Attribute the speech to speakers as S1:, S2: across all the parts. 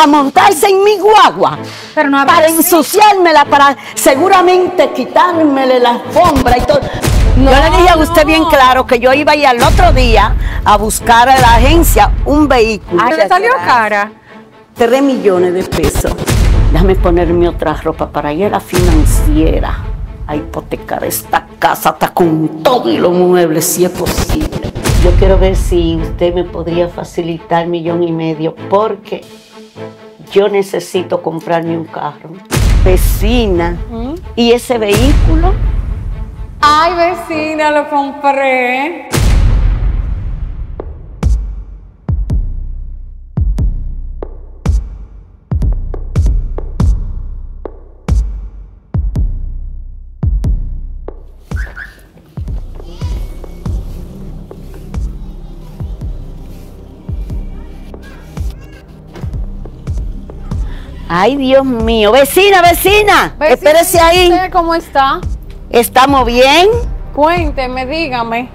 S1: a montarse en mi guagua
S2: Pero no
S1: para ensuciármela, para seguramente quitármele la alfombra y todo. yo le dije a usted bien claro que yo iba a ir al otro día a buscar a la agencia un vehículo.
S2: Ay, le salió cara.
S1: Tres millones de pesos. Déjame ponerme otra ropa para ir a la financiera a hipotecar esta casa hasta con todo y los muebles, si es posible. Yo quiero ver si usted me podría facilitar millón y medio, porque yo necesito comprarme un carro. Vecina, ¿y ese vehículo?
S2: Ay, vecina, lo compré.
S1: Ay, Dios mío. Vecina, vecina,
S2: Vecina,
S1: espérese
S2: ¿y
S1: ahí.
S2: usted ¿Cómo está?
S1: ¿Estamos bien?
S2: Cuénteme, dígame.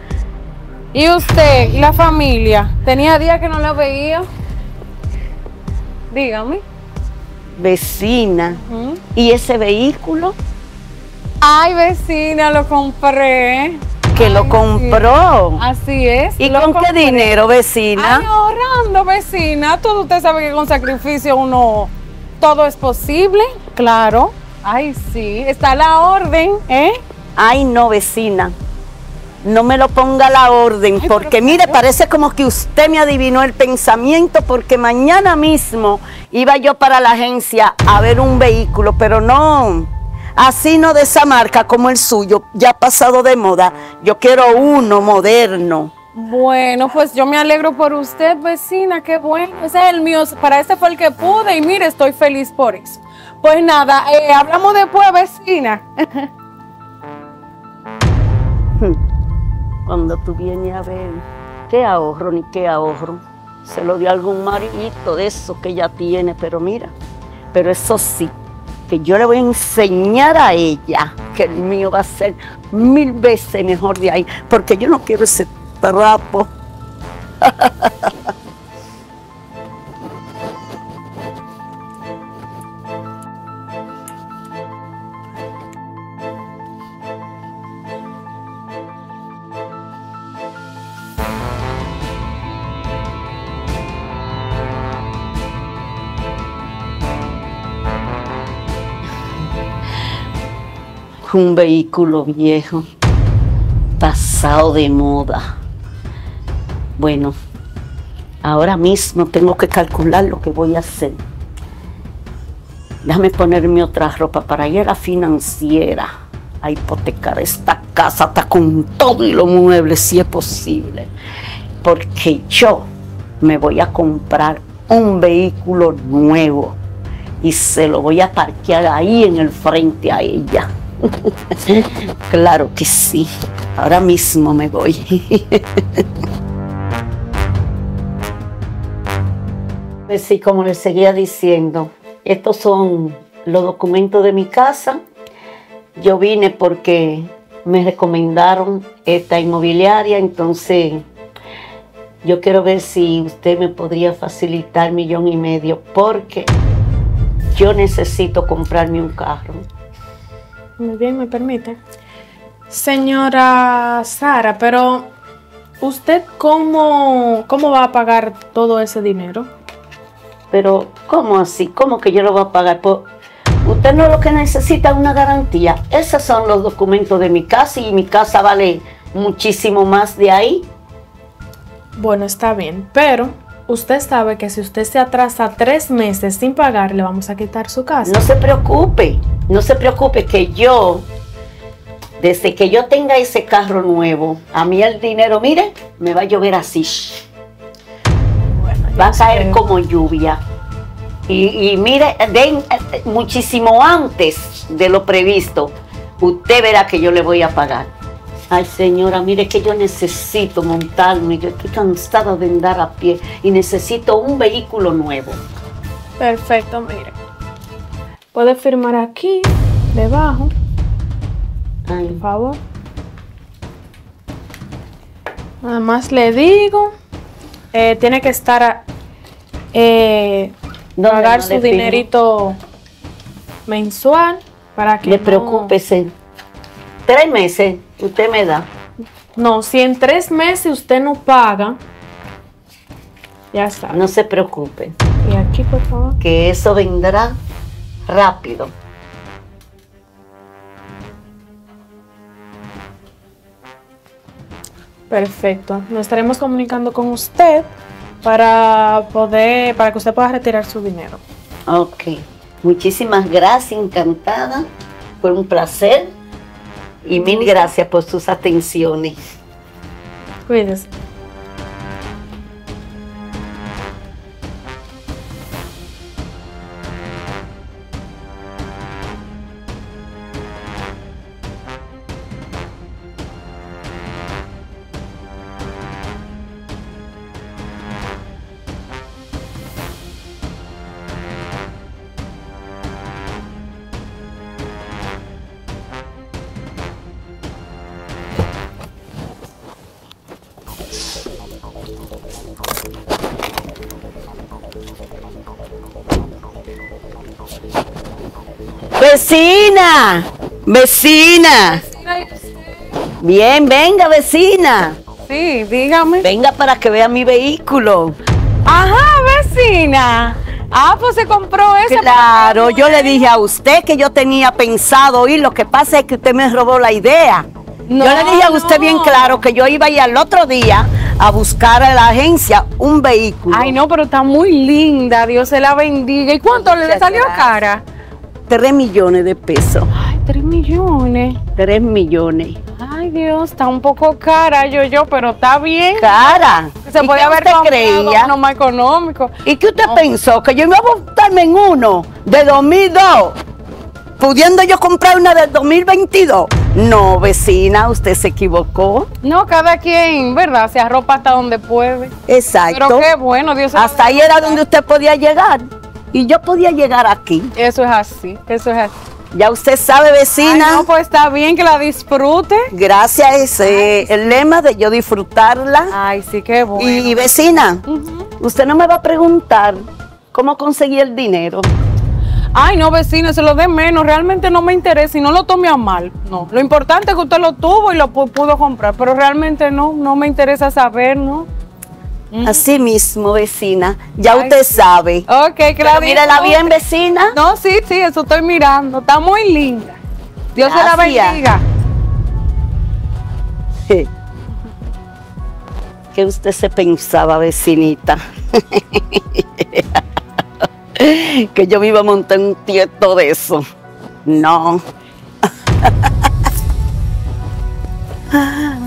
S2: ¿Y usted la familia? ¿Tenía días que no la veía? Dígame.
S1: Vecina. ¿y ese vehículo?
S2: Ay, vecina, lo compré.
S1: Que lo compró.
S2: sí. Así es.
S1: ¿Y con qué dinero, vecina?
S2: Ay, ahorrando, vecina. Todo usted sabe que con sacrificio uno todo es posible. Claro. Ay, sí. Está la orden, ¿eh?
S1: Ay, no, vecina. No me lo ponga la orden,
S2: Ay,
S1: porque mire, parece como que usted me adivinó el pensamiento, porque mañana mismo iba yo para la agencia a ver un vehículo, pero no, así no de esa marca como el suyo, ya pasado de moda. Yo quiero uno moderno.
S2: Bueno, pues yo me alegro por usted, vecina, qué bueno. Ese es el mío, para este fue el que pude y mire, estoy feliz por eso. Pues nada, eh, hablamos después, vecina.
S1: Cuando tú vienes a ver, qué ahorro ni qué ahorro. Se lo dio algún marillito de eso que ella tiene, pero mira, pero eso sí, que yo le voy a enseñar a ella que el mío va a ser mil veces mejor de ahí, porque yo no quiero ese trapo. Un vehículo viejo, pasado de moda. Bueno, ahora mismo tengo que calcular lo que voy a hacer. Déjame ponerme otra ropa para ir a la financiera a hipotecar esta casa hasta con todo y los muebles, si es posible. Porque yo me voy a comprar un vehículo nuevo y se lo voy a parquear ahí en el frente a ella. claro que sí. Ahora mismo me voy. Pues sí, como les seguía diciendo, estos son los documentos de mi casa. Yo vine porque me recomendaron esta inmobiliaria, entonces yo quiero ver si usted me podría facilitar millón y medio, porque yo necesito comprarme un carro.
S2: Muy bien, me permite. Señora Sara, pero ¿usted cómo, cómo va a pagar todo ese dinero?
S1: Pero, ¿cómo así? ¿Cómo que yo lo voy a pagar? Pues, usted no lo que necesita es una garantía. Esos son los documentos de mi casa y mi casa vale muchísimo más de ahí.
S2: Bueno, está bien, pero usted sabe que si usted se atrasa tres meses sin pagar, le vamos a quitar su casa.
S1: No se preocupe, no se preocupe que yo, desde que yo tenga ese carro nuevo, a mí el dinero, mire, me va a llover así. Va a caer como lluvia. Y, y mire, den, eh, muchísimo antes de lo previsto, usted verá que yo le voy a pagar. Ay, señora, mire que yo necesito montarme, yo estoy cansada de andar a pie y necesito un vehículo nuevo.
S2: Perfecto, mire. Puede firmar aquí, debajo,
S1: Ay,
S2: por favor. Nada más le digo, eh, tiene que estar eh,
S1: ¿Dónde
S2: pagar
S1: no
S2: su dinerito mensual para que
S1: Le
S2: no-
S1: preocúpese. Tres meses usted me da.
S2: No, si en tres meses usted no paga, ya está.
S1: No se preocupe,
S2: Y aquí, por favor.
S1: que eso vendrá rápido.
S2: Perfecto. Nos estaremos comunicando con usted para poder, para que usted pueda retirar su dinero.
S1: Ok. Muchísimas gracias, encantada. Fue un placer. Y mil gracias por sus atenciones.
S2: Cuídese.
S1: Vecina, vecina. Bien, venga, vecina.
S2: Sí, dígame.
S1: Venga para que vea mi vehículo.
S2: Ajá, vecina. Ah, pues se compró ese.
S1: Claro, yo le dije a usted que yo tenía pensado ir, lo que pasa es que usted me robó la idea.
S2: No,
S1: yo le dije a usted
S2: no.
S1: bien claro que yo iba a ir al otro día a buscar a la agencia un vehículo.
S2: Ay, no, pero está muy linda. Dios se la bendiga. ¿Y cuánto le salió
S1: gracias.
S2: cara?
S1: Tres millones de pesos.
S2: Ay, tres millones.
S1: Tres millones.
S2: Ay, Dios, está un poco cara, yo, yo, pero está bien.
S1: Cara.
S2: Se
S1: ¿Y
S2: podía haber
S1: creía?
S2: uno más económico.
S1: ¿Y qué usted pensó? ¿Que yo iba a montarme en uno de 2002? ¿Pudiendo yo comprar una del 2022? No, vecina, usted se equivocó.
S2: No, cada quien, ¿verdad? Se arropa hasta donde puede.
S1: Exacto.
S2: Pero qué bueno, Dios
S1: Hasta ahí era donde usted podía llegar. Y yo podía llegar aquí.
S2: Eso es así, eso es así.
S1: Ya usted sabe,
S2: Ay,
S1: vecina.
S2: no, pues está bien que la disfrute.
S1: Gracias ese el lema de yo disfrutarla.
S2: Ay, sí, qué bueno.
S1: Y vecina, usted no me va a preguntar cómo conseguí el dinero.
S2: Ay, no, vecino, se lo dé menos. Realmente no me interesa y no lo tome a mal. No. Lo importante es que usted lo tuvo y lo pu- pudo comprar, pero realmente no, no me interesa saber, ¿no?
S1: Así mismo, vecina. Ya
S2: Ay,
S1: usted sabe.
S2: Ok, que la
S1: Pero mírela
S2: disfrute.
S1: bien, vecina.
S2: No, sí, sí, eso estoy mirando. Está muy linda. Dios se la
S1: Gracias.
S2: bendiga.
S1: ¿Qué usted se pensaba, vecinita? que yo me iba a montar un tieto de eso. No.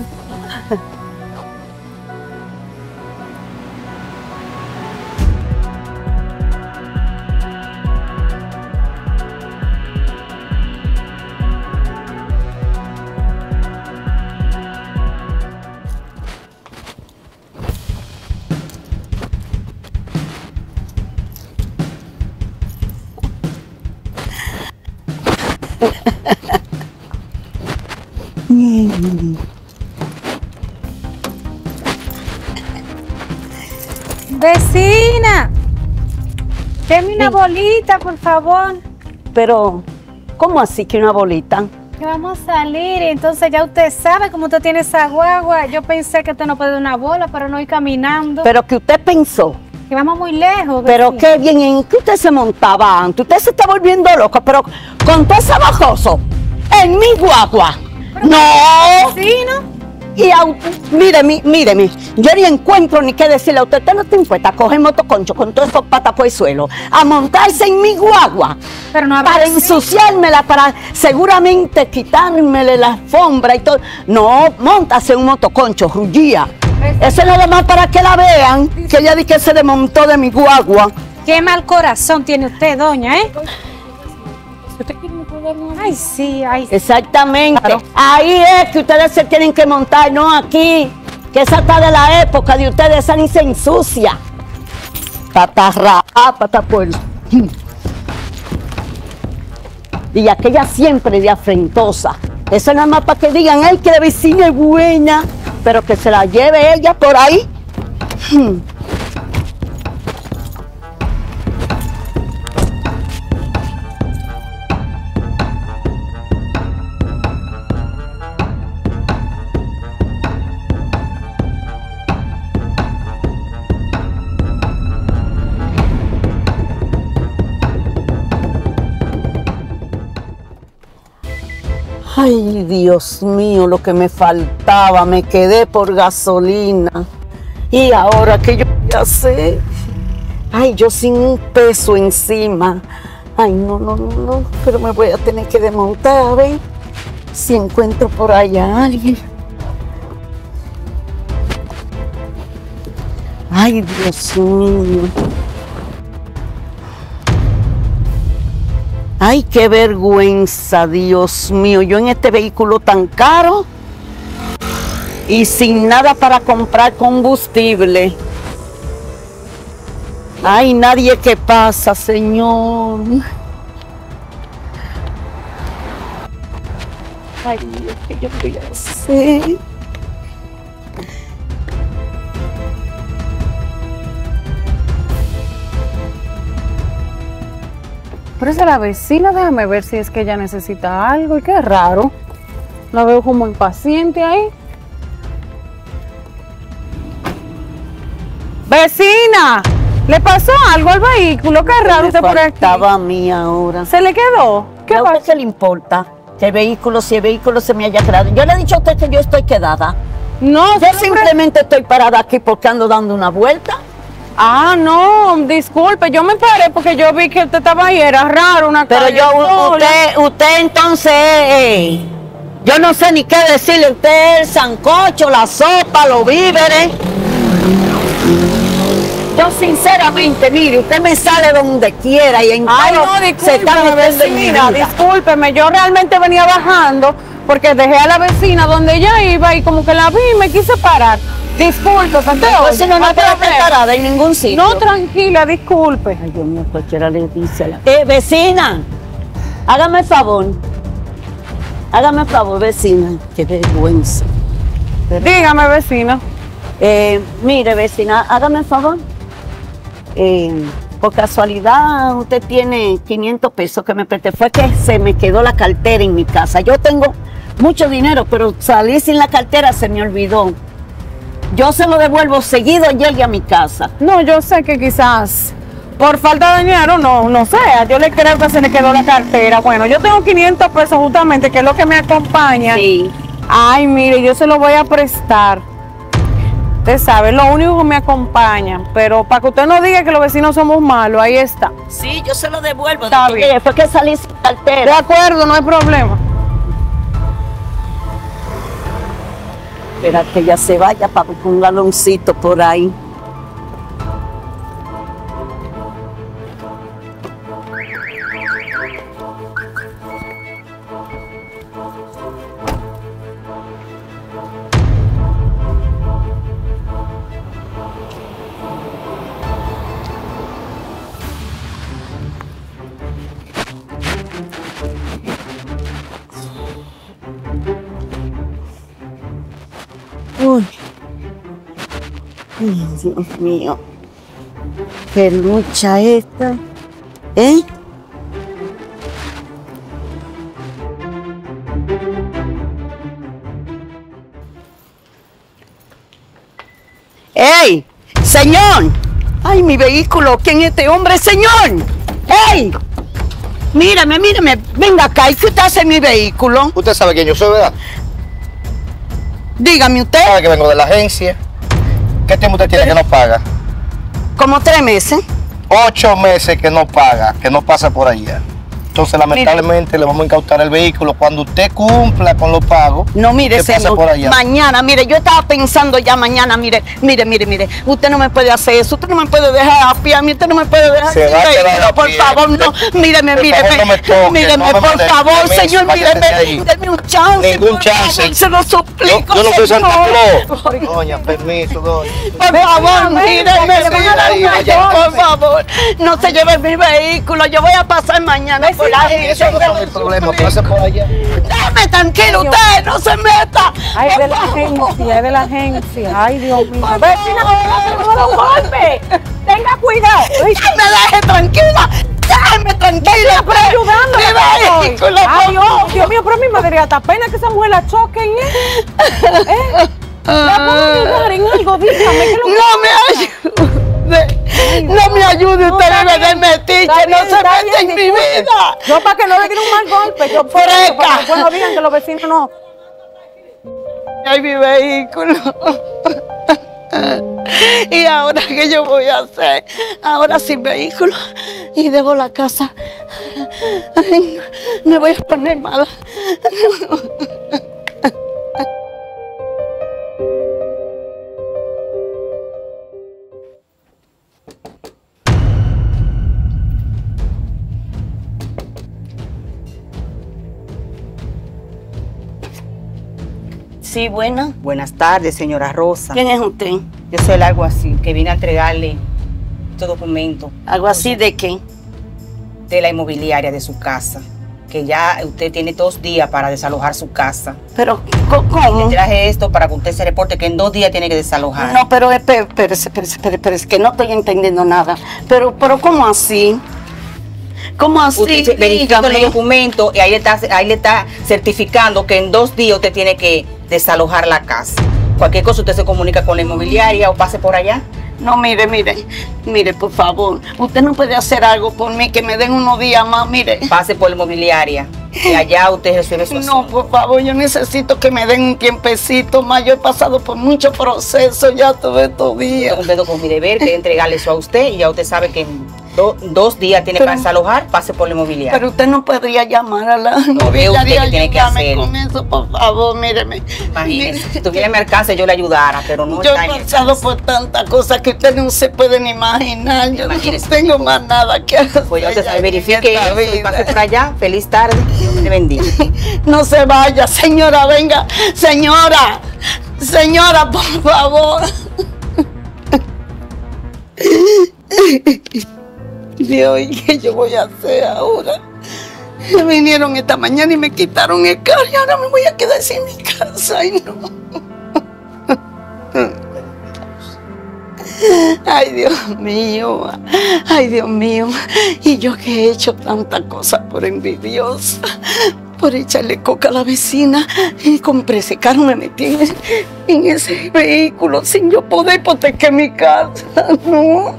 S3: Vecina, deme una bolita, por favor.
S1: Pero, ¿cómo así que una bolita?
S3: Que vamos a salir, entonces ya usted sabe cómo usted tiene esa guagua. Yo pensé que usted no puede dar una bola para no ir caminando.
S1: Pero que usted pensó.
S3: Que vamos muy lejos.
S1: Pero qué bien, ¿en qué usted se montaba antes? Usted se está volviendo loco, pero con todo ese bajoso, en mi guagua. No.
S3: Vecino,
S1: Y au- míreme, míreme, yo ni encuentro ni qué decirle a usted. Usted no está impuesta a coger motoconcho con todos esos patas por el suelo, a montarse en mi guagua,
S3: pero no
S1: para
S3: así.
S1: ensuciármela, para seguramente quitármele la alfombra y todo. No, montase un motoconcho, rullía. Eso es nada más para que la vean, que ella dice que se le montó de mi guagua.
S3: Qué mal corazón tiene usted, doña, ¿eh? Ay, sí, ay.
S1: Exactamente.
S2: Claro.
S1: Ahí es que ustedes se tienen que montar, no aquí. Que esa está de la época de ustedes, esa ni se ensucia. Patarra, patapuelo. Y aquella siempre de afrentosa. Eso nada más para que digan, ay, que la vecina es buena, pero que se la lleve ella por ahí. Dios mío, lo que me faltaba, me quedé por gasolina. ¿Y ahora qué yo voy a hacer? Ay, yo sin un peso encima. Ay, no, no, no, no, pero me voy a tener que desmontar, a ver si encuentro por allá a alguien. Ay, Dios mío. Ay, qué vergüenza, Dios mío. Yo en este vehículo tan caro y sin nada para comprar combustible. Ay, nadie que pasa, Señor. Ay, Dios, ¿qué yo voy a hacer?
S2: Pero esa es la vecina, déjame ver si es que ella necesita algo. Y qué raro. La veo como impaciente ahí. Vecina, ¿le pasó algo al vehículo? Qué raro usted por aquí.
S1: faltaba a mí ahora.
S2: ¿Se le quedó?
S1: ¿Qué ¿Qué le importa? Que el vehículo, si el vehículo se me haya quedado. Yo le he dicho a usted que yo estoy quedada.
S2: No,
S1: Yo
S2: siempre-
S1: simplemente estoy parada aquí porque ando dando una vuelta.
S2: Ah, no, disculpe, yo me paré porque yo vi que usted estaba ahí, era raro, una
S1: Pero
S2: calle
S1: yo,
S2: sola.
S1: usted, usted entonces, eh, yo no sé ni qué decirle. Usted el sancocho, la sopa, los víveres. Yo sinceramente, mire, usted me sale donde quiera y en
S2: Ay,
S1: todo
S2: no,
S1: se está
S2: vecina, discúlpeme, yo realmente venía bajando porque dejé a la vecina donde ella iba y como que la vi y me quise parar. Disculpe, Santiago.
S1: Si no, no te va parada en ningún sitio.
S2: No, tranquila, disculpe.
S1: Ay, Dios mío, cualquiera le dice. Eh, vecina, hágame el favor. Hágame el favor, vecina. Qué vergüenza.
S2: Dígame, vecina.
S1: Eh, mire, vecina, hágame el favor. Eh, por casualidad, usted tiene 500 pesos que me preste. Fue que se me quedó la cartera en mi casa. Yo tengo mucho dinero, pero salí sin la cartera, se me olvidó. Yo se lo devuelvo seguido, llegue a mi casa.
S2: No, yo sé que quizás por falta de dinero, no, no sé, yo le creo que se le quedó la cartera. Bueno, yo tengo 500 pesos justamente, que es lo que me acompaña.
S1: Sí.
S2: Ay, mire, yo se lo voy a prestar. Usted sabe, lo único que me acompaña. Pero para que usted no diga que los vecinos somos malos, ahí está.
S1: Sí, yo se lo devuelvo.
S2: Está bien.
S1: Fue que salí sin
S2: De
S1: cartera.
S2: acuerdo, no hay problema.
S1: Espera que ella se vaya para un galoncito por ahí. Uy. Ay, Dios mío. Qué lucha esta. ¿Eh? ¡Ey! ¡Señor! ¡Ay, mi vehículo! ¿Quién es este hombre, señor? ¡Ey! Mírame, mírame. Venga acá. ¿Y qué usted hace en mi vehículo?
S4: Usted sabe quién yo soy, ¿verdad?
S1: Dígame usted.
S4: Sabe que vengo de la agencia. ¿Qué tiempo usted tiene que no paga?
S1: Como tres meses.
S4: Ocho meses que no paga, que no pasa por allá. Entonces, lamentablemente, le vamos a incautar el vehículo. Cuando usted cumpla con los pagos,
S1: No, mire,
S4: ¿qué pasa
S1: señor.
S4: por allá?
S1: Mañana, mire, yo estaba pensando ya mañana, mire, mire, mire, mire. Usted no me puede hacer eso, usted no me puede dejar a pie, a mí usted no me puede dejar
S4: Se va a quedar
S1: vehículo,
S4: a
S1: por favor, no. Míreme, míreme,
S4: favor, no me toque,
S1: míreme,
S4: no me
S1: por favor,
S4: permiso,
S1: señor, míreme, denme un chance.
S4: Ningún
S1: por
S4: chance.
S1: favor, se lo
S4: yo,
S1: suplico,
S4: yo no soy Santa
S1: señor.
S4: Claus. Doña, permiso, doña.
S1: Por favor, míreme, míreme, por favor. No se lleve mi vehículo, yo voy a pasar mañana
S4: Eso no es el problema, pasa por allá.
S1: Déjame tranquilo, usted no se meta.
S2: Ay, de la agencia, es de la agencia. Ay, Dios mío. Vecina, no lo golpe. Tenga cuidado.
S1: Me deje tranquila. Déjeme tranquila.
S2: Estoy ayudando.
S1: Mi vehículo,
S2: Ay, Dios. Dios mío, pero a mí me daría hasta pena que esa mujer la choquen, ¿eh? ¿Eh? ¿La puedo ayudar en algo? Dígame, ¿qué es lo que
S1: No me ayude. No me ayude, usted vive de metiche.
S2: Está
S1: No se
S2: está
S1: en mi vida.
S2: No, para que no le den un mal golpe. Yo,
S1: Fresca.
S2: para que no digan que los vecinos no.
S1: Ay, mi vehículo. ¿Y ahora qué yo voy a hacer? Ahora sin vehículo y debo la casa. Ay, me voy a poner mala. Sí, buena.
S5: Buenas tardes, señora Rosa.
S1: ¿Quién es usted?
S5: Yo soy el algo así, que vine a entregarle este documento
S1: ¿Algo así de qué?
S5: de la inmobiliaria de su casa. Que ya usted tiene dos días para desalojar su casa.
S1: Pero, ¿cómo?
S5: Le traje esto para que usted se reporte que en dos días tiene que desalojar.
S1: No, pero espérese, espérese, espérese, que no estoy entendiendo nada. Pero, pero ¿cómo así? ¿Cómo así?
S5: Usted verificando
S1: Dígame.
S5: documentos y ahí le, está, ahí le está certificando que en dos días usted tiene que desalojar la casa. Cualquier cosa usted se comunica con la inmobiliaria o pase por allá.
S1: No, mire, mire, mire, por favor. Usted no puede hacer algo por mí, que me den unos días más, mire.
S5: Pase por la inmobiliaria y allá usted resuelve su
S1: No, por favor, yo necesito que me den un tiempecito más. Yo he pasado por muchos procesos ya todos estos
S5: Yo
S1: días.
S5: cumplo con mi deber, que es entregarle eso a usted y ya usted sabe que do- dos días tiene para desalojar, pase por la inmobiliaria.
S1: Pero usted no podría llamar a la
S5: usted
S1: inmobiliaria
S5: que tiene que hacer.
S1: con eso, por favor, míreme.
S5: Imagínese, si tuviera mi alcance yo le ayudara, pero no
S1: Yo
S5: está
S1: he pasado por tantas cosas que usted no se puede ni imaginar. Yo no
S5: Imagínese.
S1: tengo más nada que hacer.
S5: Pues usted sabe,
S1: en
S5: verifique y pase por allá. Feliz tarde. Dios le bendiga.
S1: No se vaya, señora, venga. Señora, señora, por favor. Dios, ¿y qué yo voy a hacer ahora? Me vinieron esta mañana y me quitaron el carro y ahora me voy a quedar sin mi casa. Ay, no. Ay, Dios mío, ay, Dios mío. Y yo que he hecho tantas cosas por envidiosa, por echarle coca a la vecina y compré ese carro, me metí en ese vehículo sin yo poder hipotecar mi casa. No.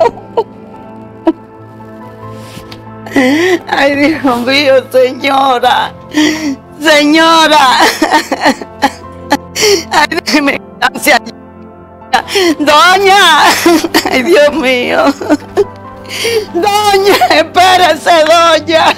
S1: Ay, Dios mío, señora, señora. Ay, déjeme. Doña, ay Dios mío. Doña, espérese, doña.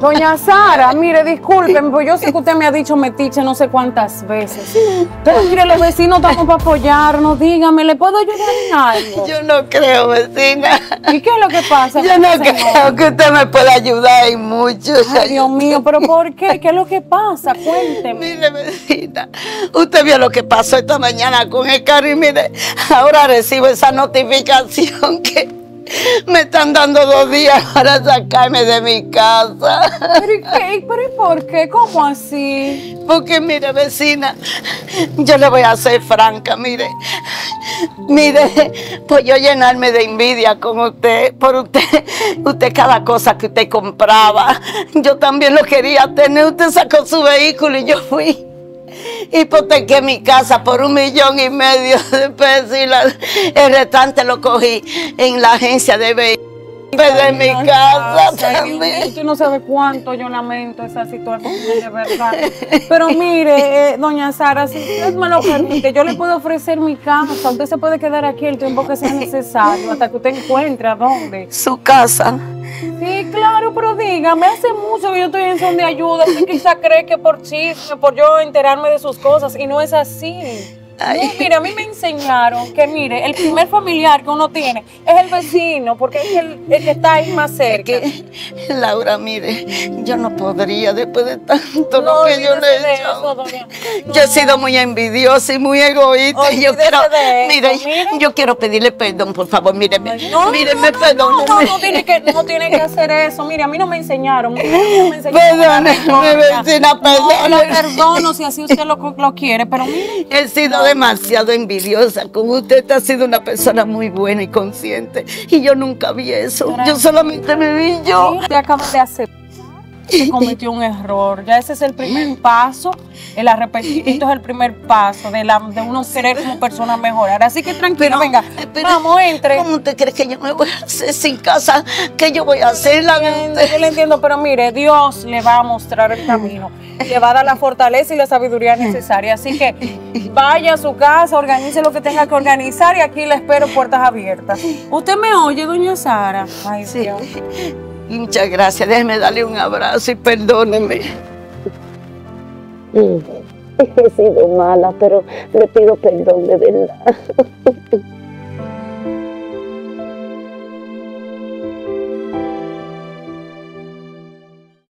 S2: Doña Sara, mire, disculpen, pues yo sé que usted me ha dicho metiche no sé cuántas veces. Pero mire, los vecinos estamos para apoyarnos. Dígame, ¿le puedo ayudar en algo?
S1: Yo no creo, vecina.
S2: ¿Y qué es lo que pasa?
S1: Yo no creo que usted me pueda ayudar en mucho.
S2: Ay, Dios mío, pero ¿por qué? ¿Qué es lo que pasa? Cuénteme.
S1: Mire, vecina, usted vio lo que pasó esta mañana con el carro y mire, ahora recibo esa notificación que me están dando dos días para sacarme de mi casa.
S2: ¿Pero y, qué? ¿Pero y por qué? ¿Cómo así?
S1: Porque mire, vecina, yo le voy a ser franca, mire. Mire, pues yo llenarme de envidia con usted, por usted, usted cada cosa que usted compraba, yo también lo quería tener, usted sacó su vehículo y yo fui. Hipotequé mi casa por un millón y medio de pesos y el restante lo cogí en la agencia de vehículos de mi casa también.
S2: Usted no sabe cuánto yo lamento esa situación, de verdad. Pero mire, eh, doña Sara, si usted me lo permite, yo le puedo ofrecer mi casa. Usted se puede quedar aquí el tiempo que sea necesario hasta que usted encuentre a dónde.
S1: Su casa.
S2: Sí, claro, pero dígame, hace mucho que yo estoy en son de ayuda. Usted quizá cree que por chisme, por yo enterarme de sus cosas, y no es así. No, mire, a mí me enseñaron que, mire, el primer familiar que uno tiene es el vecino, porque es el, el que está ahí más cerca.
S1: que Laura, mire, yo no podría después de tanto
S2: No
S1: lo que yo le he hecho. Yo he sido muy envidiosa y muy egoísta. yo quiero, mire,
S2: mire.
S1: yo quiero pedirle perdón, por favor, míreme.
S2: No,
S1: míreme,
S2: no, no. No, no, tiene que, no tiene que hacer eso. Mire, a mí no me enseñaron. no enseñaron
S1: Perdóneme, vecina,
S2: No,
S1: perdóneme.
S2: lo perdono si así usted lo, lo quiere, pero mire.
S1: He sido demasiado envidiosa con usted. Usted ha sido una persona muy buena y consciente. Y yo nunca vi eso. Yo solamente me vi yo.
S2: Usted acaba de aceptar se cometió un error. Ya ese es el primer paso. El arrepentimiento es el primer paso de, la, de uno querer como persona mejorar. Así que tranquilo, venga,
S1: pero,
S2: vamos, entre.
S1: ¿Cómo usted cree que yo me voy a hacer sin casa? ¿Qué yo voy a hacer? La
S2: Yo le entiendo, pero mire, Dios le va a mostrar el camino. Le va a dar la fortaleza y la sabiduría necesaria. Así que vaya a su casa, organice lo que tenga que organizar y aquí le espero puertas abiertas. ¿Usted me oye, doña Sara? Ay,
S1: Sí.
S2: Dios.
S1: Muchas gracias. Déjeme darle un abrazo y perdóneme. He sido mala, pero le pido perdón de verdad.